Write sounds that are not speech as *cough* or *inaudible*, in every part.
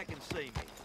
back and see me.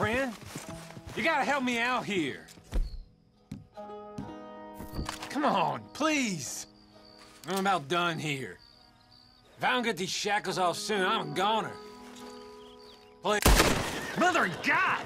Friend. You gotta help me out here. Come on, please. I'm about done here. If I don't get these shackles off soon, I'm a goner. Please. Mother God!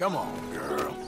Come on, girl.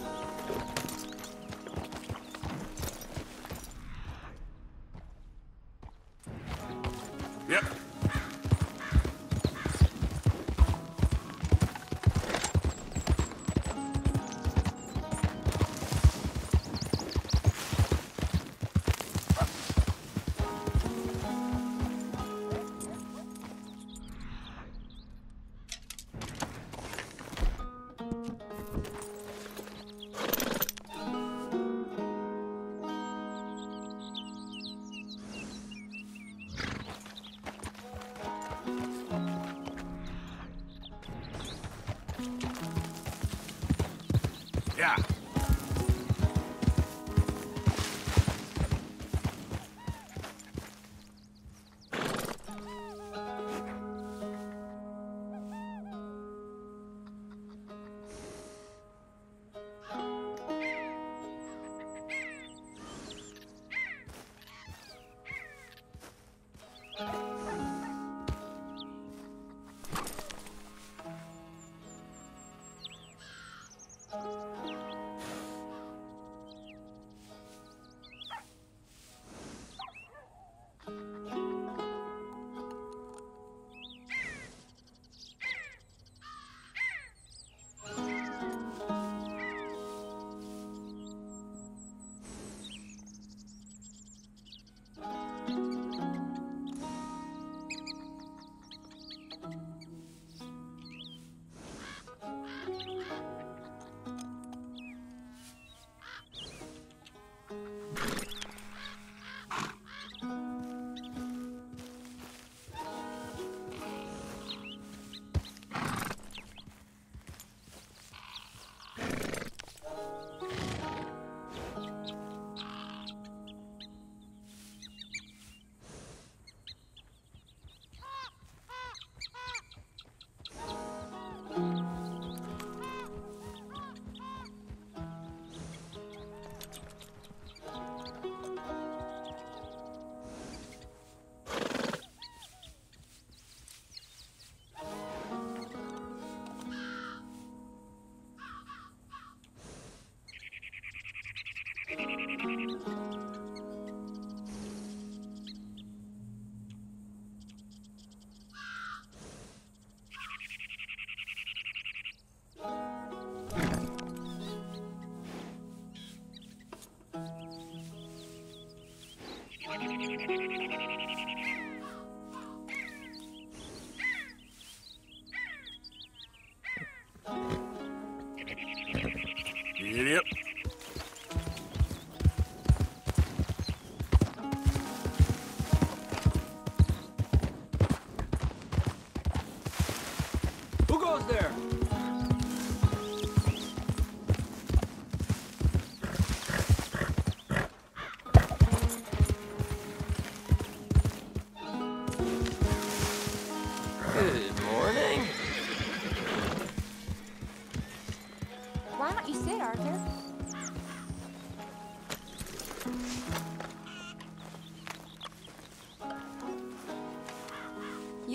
うん。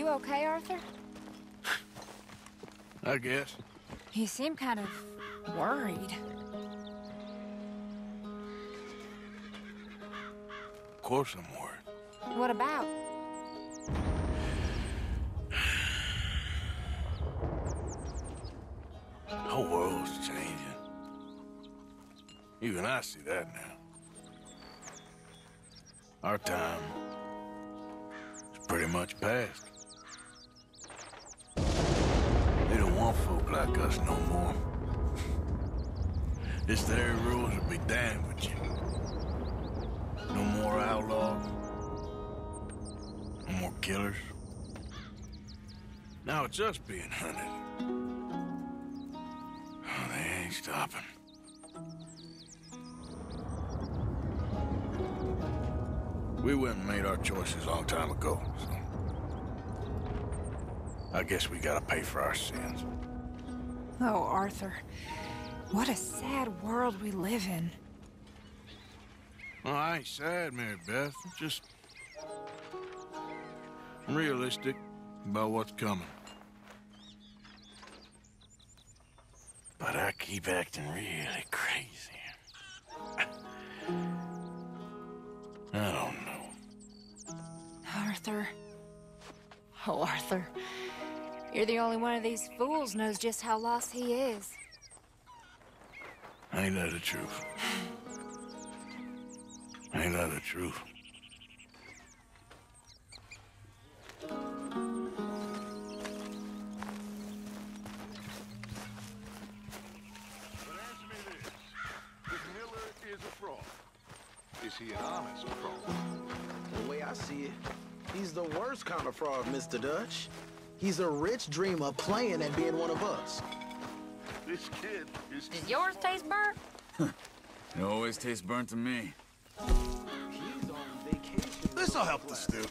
You okay, Arthur? I guess. You seem kind of worried. Of course I'm worried. What about? The whole world's changing. Even I see that now. Our time is pretty much past. Want folk like us no more. This there rules will be damned with you. No more outlaws. No more killers. Now it's us being hunted. Oh, they ain't stopping. We went and made our choices a long time ago, so... I guess we gotta pay for our sins. Oh, Arthur. What a sad world we live in. Well, I ain't sad, Mary Beth. I'm just... I'm realistic about what's coming. But I keep acting really crazy. I don't know. Arthur. Oh, Arthur. You're the only one of these fools knows just how lost he is. Ain't that the truth? Ain't that the truth? But answer me this. If Miller is a fraud, is he an honest fraud? The way I see it, he's the worst kind of fraud, Mr. Dutch. He's a rich dreamer playing at being one of us. This kid is... Does yours taste burnt? *laughs* It always tastes burnt to me. He's on vacation. This'll help the stew.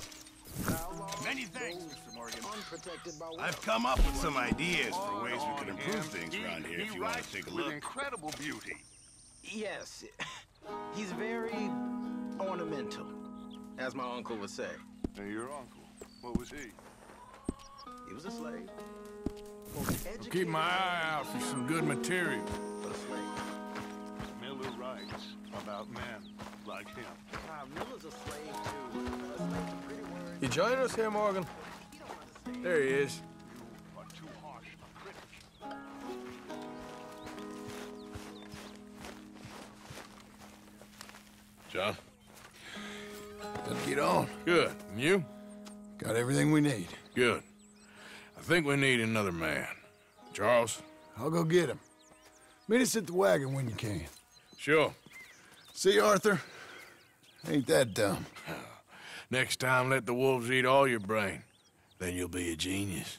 Many thanks, Mr. Morgan. Unprotected by I've come up with some ideas for ways we can improve things He- around here he if you want to take a with look. incredible beauty. Yes. *laughs* He's very ornamental, as my uncle would say. Now, your uncle, what was he? He was a slave. Most Keep my eye out for some good material. but a slave. Miller writes about men like him. Ah, Miller's a slave too. A slave's a pretty word. You joining us here, Morgan? You don't understand. There he is. You are too harsh a critic. John? Let's get on. Good. And you? Got everything we need. Good. I think we need another man. Charles? I'll go get him. Meet us at the wagon when you can. Sure. See, Arthur? Ain't that dumb. *sighs* Next time, let the wolves eat all your brain. Then you'll be a genius.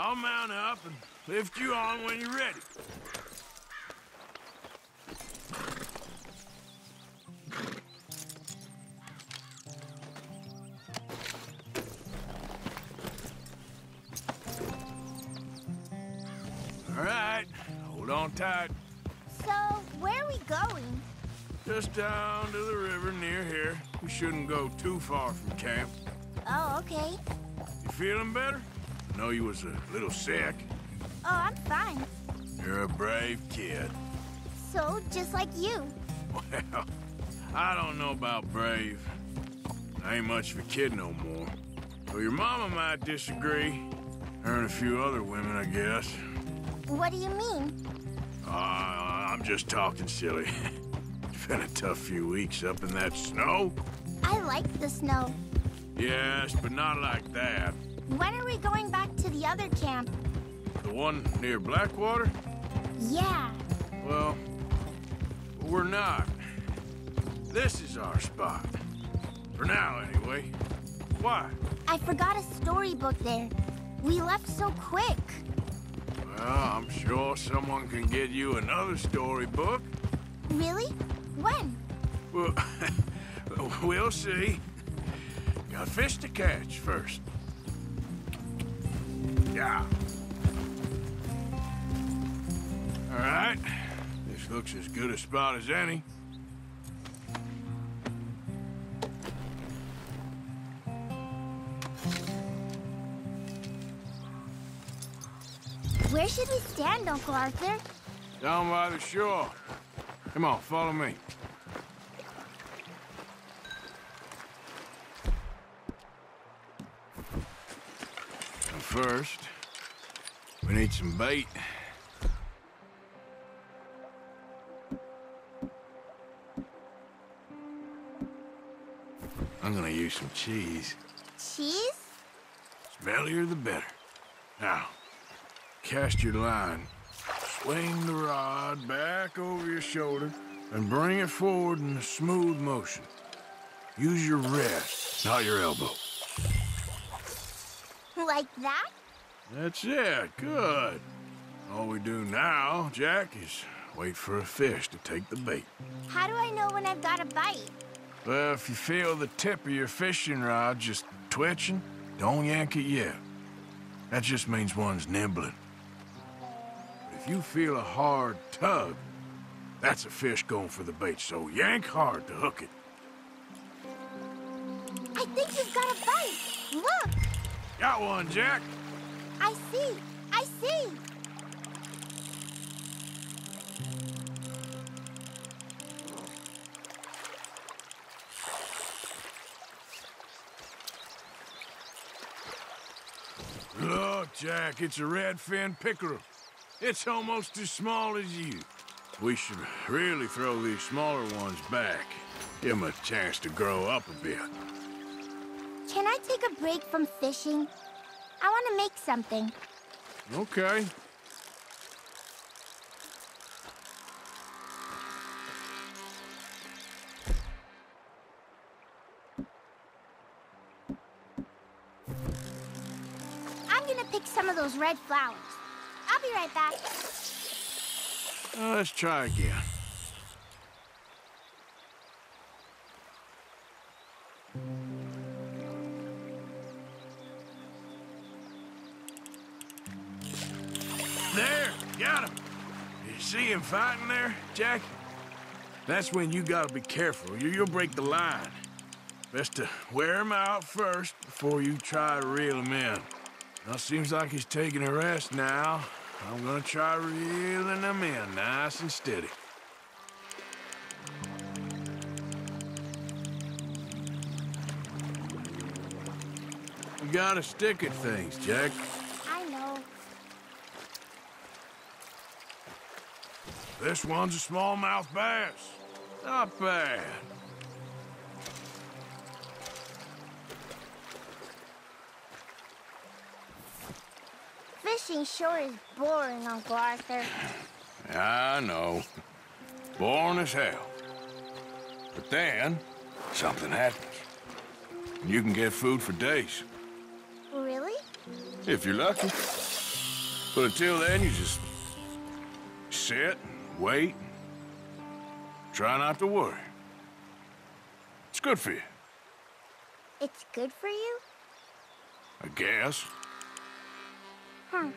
I'll mount up and lift you on when you're ready. All right, hold on tight. So, where are we going? Just down to the river near here. We shouldn't go too far from camp. Oh, okay. You feeling better? I know you was a little sick. Oh, I'm fine. You're a brave kid. So, just like you. Well, *laughs* I don't know about brave. I ain't much of a kid no more. Well, your mama might disagree. Her and a few other women, I guess. What do you mean? Uh, I'm just talking silly. *laughs* it's been a tough few weeks up in that snow. I like the snow. Yes, but not like that. When are we going back to the other camp? The one near Blackwater? Yeah. Well, we're not. This is our spot. For now, anyway. Why? I forgot a storybook there. We left so quick. Well, I'm sure someone can get you another storybook. Really? When? Well, *laughs* we'll see. Got fish to catch first. Yeah. All right. This looks as good a spot as any. Where should we stand, Uncle Arthur? Down by the shore. Come on, follow me. First, we need some bait. I'm gonna use some cheese. Cheese? Smellier the better. Now, cast your line. Swing the rod back over your shoulder and bring it forward in a smooth motion. Use your wrist, not your elbow. Like that? That's it. Good. All we do now, Jack, is wait for a fish to take the bait. How do I know when I've got a bite? Well, if you feel the tip of your fishing rod just twitching, don't yank it yet. That just means one's nibbling. But if you feel a hard tug, that's a fish going for the bait, so yank hard to hook it. I think you've got a bite. Look! Got one, Jack. I see. I see. Look, Jack, it's a redfin pickerel. It's almost as small as you. We should really throw these smaller ones back. Give them a chance to grow up a bit. Can I take a break from fishing? I want to make something. Okay. I'm gonna pick some of those red flowers. I'll be right back. Uh, let's try again. Fighting there, Jack? That's when you gotta be careful. You, you'll break the line. Best to wear him out first before you try to reel him in. Now, seems like he's taking a rest now. I'm gonna try reeling him in nice and steady. You gotta stick at things, Jack. I know. This one's a smallmouth bass. Not bad. Fishing sure is boring, Uncle Arthur. *sighs* I know. Boring as hell. But then, something happens. And you can get food for days, Really? if you're lucky. But until then, you just sit and wait. Try not to worry. It's good for you, It's good for you? I guess. Hmm.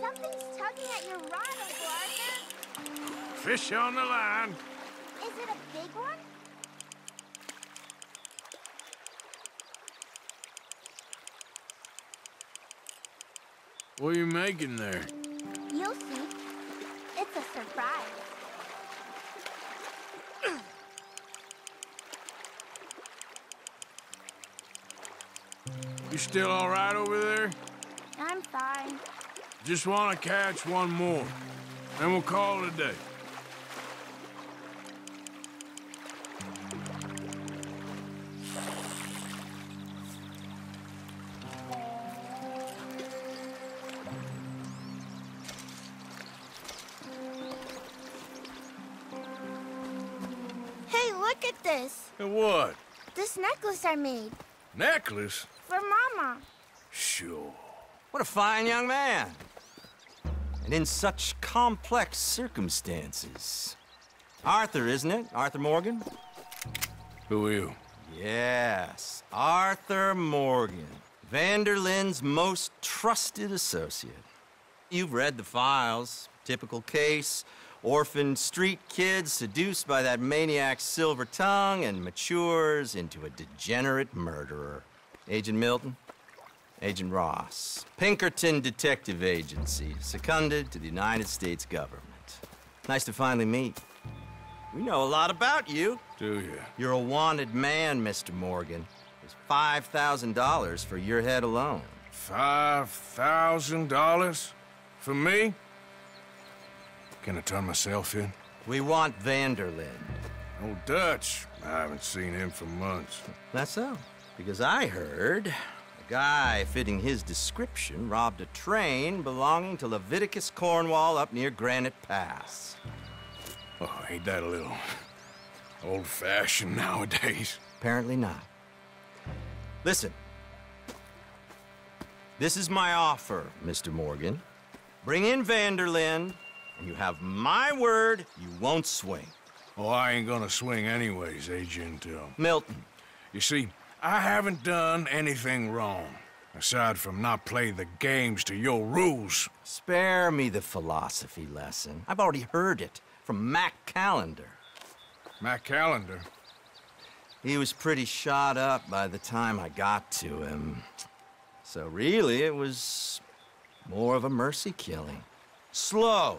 Something's tugging at your rod, Arthur. Fish on the line. Is it a big one? What are you making there? You'll see. It's a surprise. You still all right over there? I'm fine. Just want to catch one more. Then we'll call it a day. Necklace I made. Necklace? For Mama. Sure. What a fine young man. And in such complex circumstances. Arthur, isn't it? Arthur Morgan? Who are you? Yes, Arthur Morgan. Van der Linde's most trusted associate. You've read the files. Typical case. Orphaned street kid seduced by that maniac's silver tongue and matures into a degenerate murderer. Agent Milton? Agent Ross. Pinkerton Detective Agency, seconded to the United States government. Nice to finally meet. We know a lot about you. Do you? You're a wanted man, Mr. Morgan. There's $5,000 for your head alone. Five thousand dollars? For me? Can I turn myself in? We want Van der Linde. Old Dutch. I haven't seen him for months. That's so. Because I heard a guy fitting his description robbed a train belonging to Leviticus Cornwall up near Granite Pass. Oh, ain't that a little old-fashioned nowadays? Apparently not. Listen. This is my offer, Mr. Morgan. Bring in Van der Linde, and you have my word you won't swing. Oh, I ain't gonna swing anyways, Agent, uh... Milton. You see, I haven't done anything wrong, aside from not playing the games to your rules. Spare me the philosophy lesson. I've already heard it from Mac Callander. Mac Callander? He was pretty shot up by the time I got to him. So really, it was more of a mercy killing. Slow,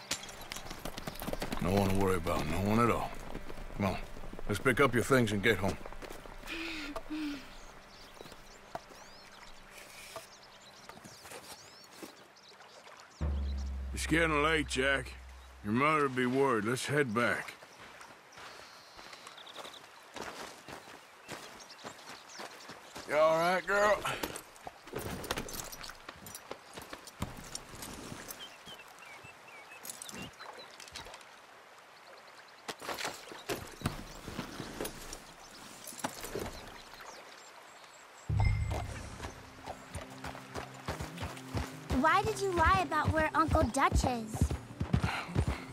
No one to worry about, no one at all. Come on, let's pick up your things and get home. It's getting late, Jack. Your mother'll be worried. Let's head back. You all right, girl? You lie about where Uncle Dutch is?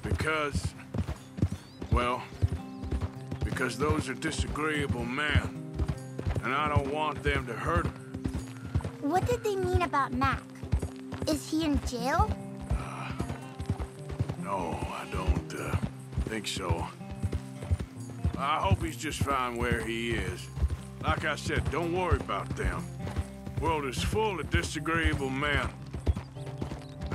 Because, well, because those are disagreeable men, and I don't want them to hurt him. What did they mean about Mac? Is he in jail? No, I don't uh, think so. I hope he's just fine where he is. Like I said, don't worry about them. World is full of disagreeable men.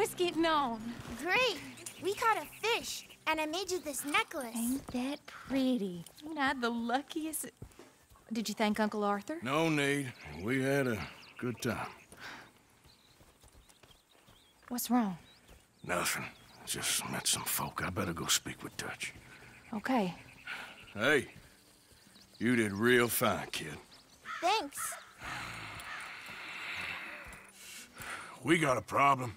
How you boys getting on? Great. We caught a fish, and I made you this necklace. Ain't that pretty? Ain't I the luckiest? Did you thank Uncle Arthur? No need. We had a good time. What's wrong? Nothing. Just met some folk. I better go speak with Dutch. Okay. Hey, you did real fine, kid. Thanks. We got a problem.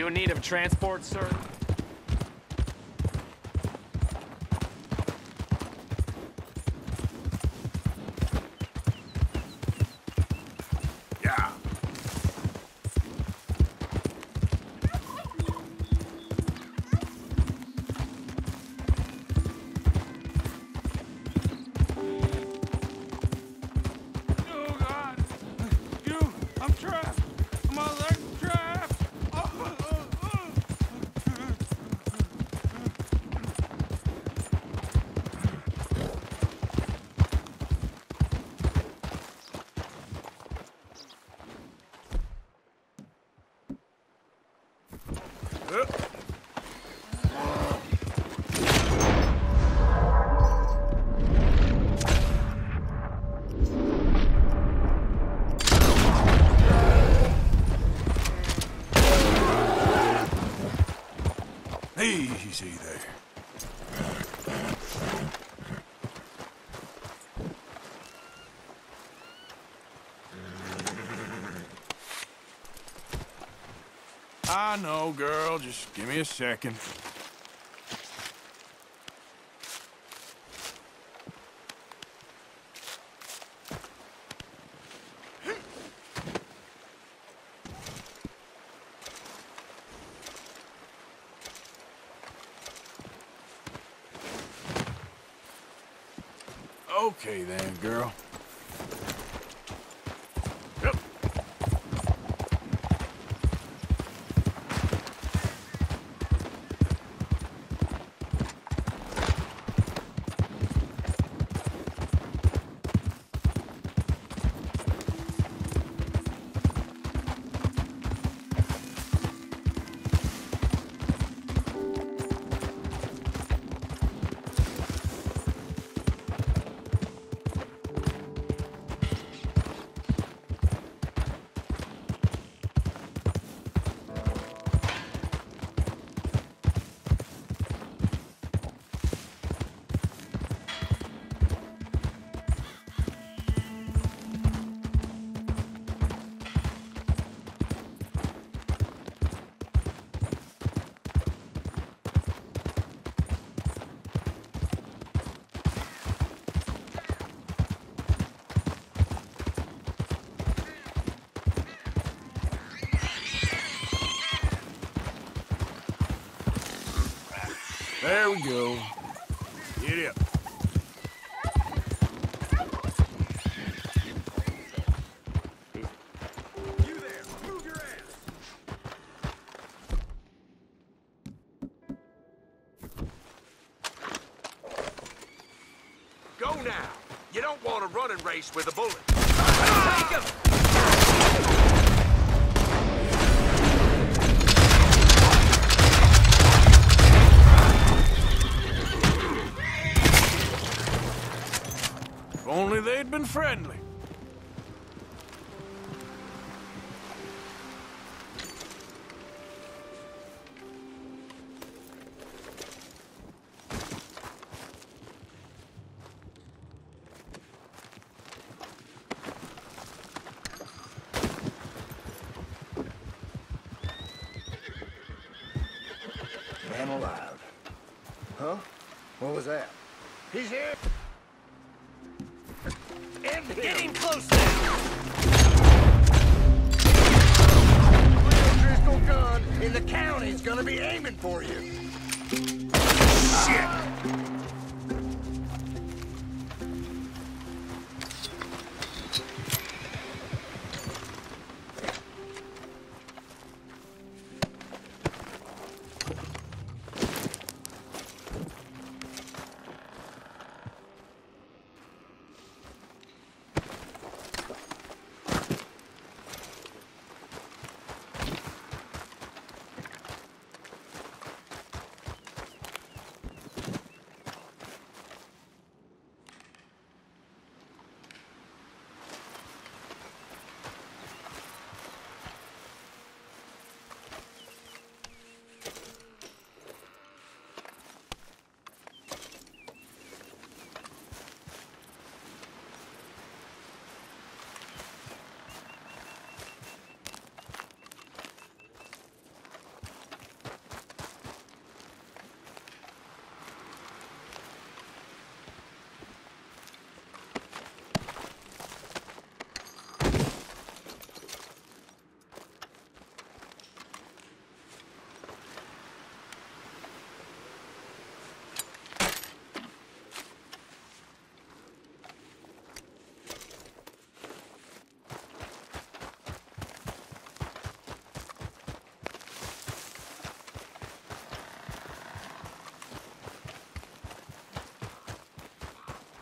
You in need of transport, sir? Easy there. I know, girl. Just give me a second. There we go. Get up. Go now. You don't want a running race with a bullet. Take only they'd been friendly.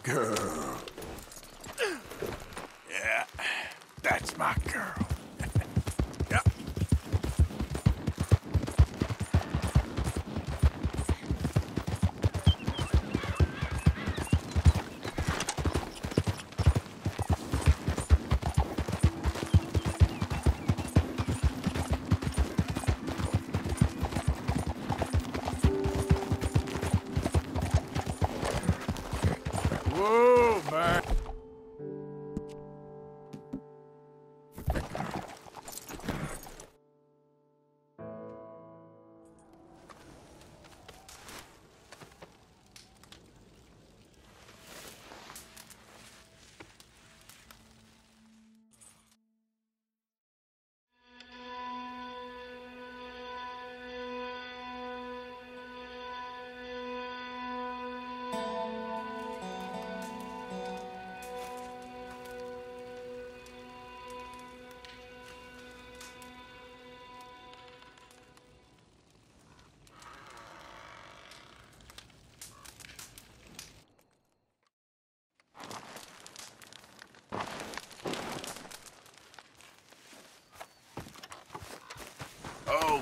Girl. Yeah, that's my girl.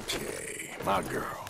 Okay, my girl.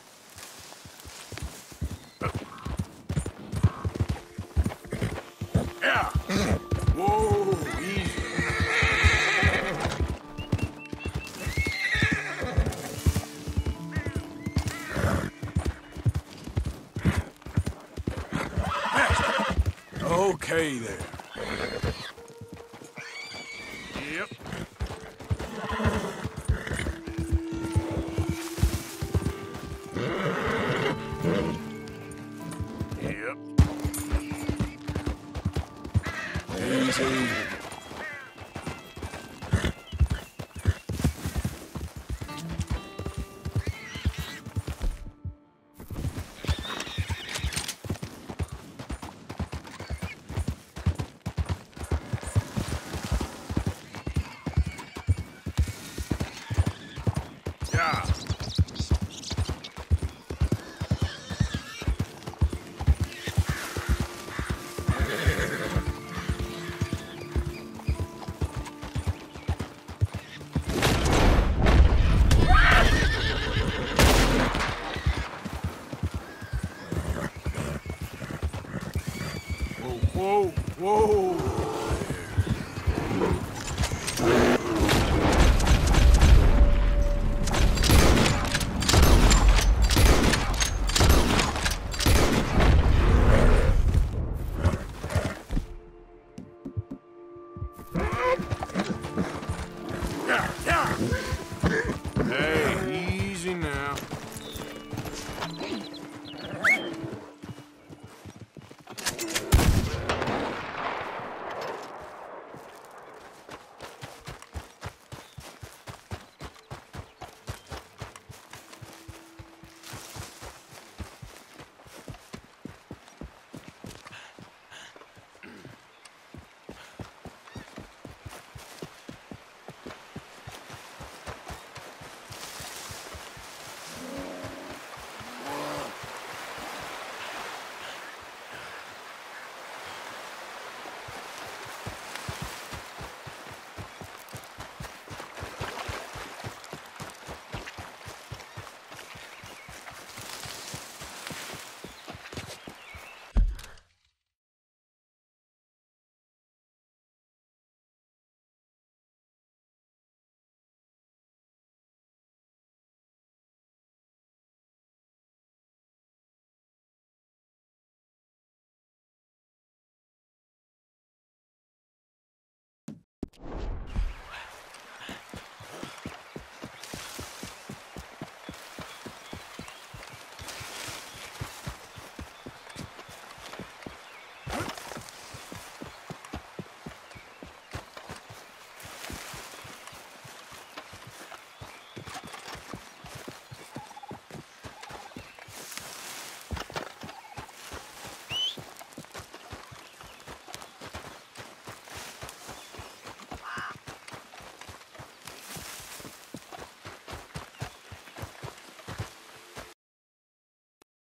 Karen.